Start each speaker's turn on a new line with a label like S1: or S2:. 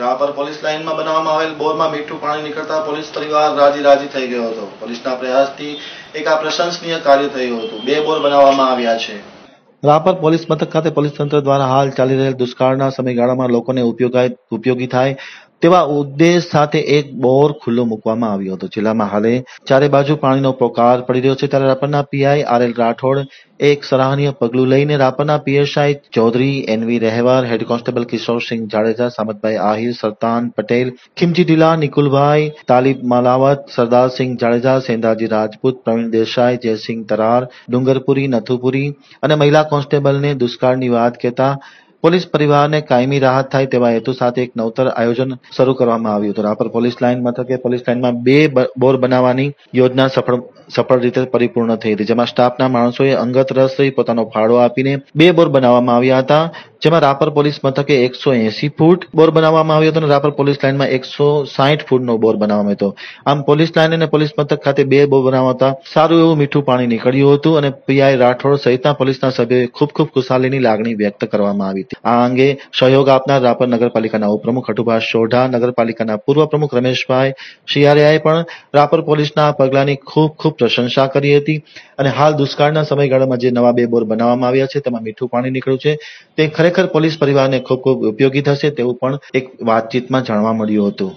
S1: Rapar police લાઇનમાં બનાવવામાં આવેલ બોરમાં મીઠું પાણી નીકળતા પોલીસ પરિવાર રાજી રાજી થઈ ગયો હતો. પોલીસના પ્રયાસથી એક આ પ્રશંસનીય કાર્ય થયું હતું. બે બોર બનાવવામાં આવ્યા છે. રાપર પોલીસ મથક ખાતે પોલીસ તંત્ર દ્વારા હાલ ચાલી રહેલ દુષ્કાળના સમયગાળામાં લોકોને ઉપયોગી થાય તેવા ઉદ્દેશ સાથે એક બોર ખુલ્લો મૂકવામાં આવ્યો હતો. જિલ્લામાં હાલે ચારે બાજુ પાણીનો પોકાર પડી રહ્યો છે. ત્યારે રાપરના પીઆઈ આર એલ રાઠોડ એક સરાહનીય પગલું લઈને રાપરના PSI Chaudhary NV Rahevar, head constable Kishorsinh Jadeja, Samatbhai Ahir, Sartan Patel, Khimji Dhila, Nikulbhai, Talib માલાવત Sardarsinh Jadeja સેંધાજી Rajput, Pravin Desai, Jaysinh Tarar, Dungarpuri, નથુપુરી અને મહિલા કોન્સ્ટેબલને દુષ્કાળની વાત કહેતા પોલીસ પરિવારને કાયમી રાહત થાય તેવા હેતુ સાથે એક નવતર આયોજન શરૂ કરવામાં આવ્યું હતું. રાપર પોલીસ લાઇન મથકે પોલીસ લાઇનમાં બે બોર બનાવવાની યોજના સફળ સફળ રીતે પરિપૂર્ણ થઈ હતી, જેમાં સ્ટાફના માણસોએ અંગત રસ પોતાનો ફાળો આપીને બે બોર બનાવવામાં આવ્યા હતા. જેમાં રાપર પોલીસ મથકે એકસો એસી ફૂટ બોર બનાવવામાં આવ્યો હતો અને રાપર પોલીસ લાઇનમાં એકસો સાહીઠ ફૂટનો બોર બનાવવામાં હતો. આમ પોલીસ લાઇન અને પોલીસ મથક ખાતે બે બોર બનાવતા સારું એવું મીઠું પાણી નીકળ્યું હતું અને પીઆઈ રાઠોડ સહિતના પોલીસના સભ્યોએ ખૂબ ખૂબ ખુશાલીની લાગણી વ્યક્ત કરવામાં આવી હતી. આ અંગે સહયોગ આપનાર રાપર નગરપાલિકાના ઉપપ્રમુખ હઠુભા સોઢા, નગરપાલિકાના પૂર્વ પ્રમુખ રમેશભાઈ શિયારિયાએ પણ રાપર પોલીસના પગલાની ખૂબ ખૂબ પ્રશંસા કરી હતી અને હાલ દુષ્કાળના સમયગાળામાં જે નવા બે બોર બનાવવામાં આવ્યા છે, તેમાં મીઠું પાણી નીકળ્યું છે. તે ખરેખર પોલીસ પરિવારને ખૂબ ખૂબ ઉપયોગી થશે તેવું પણ એક વાતચીતમાં જાણવા મળ્યું હતું.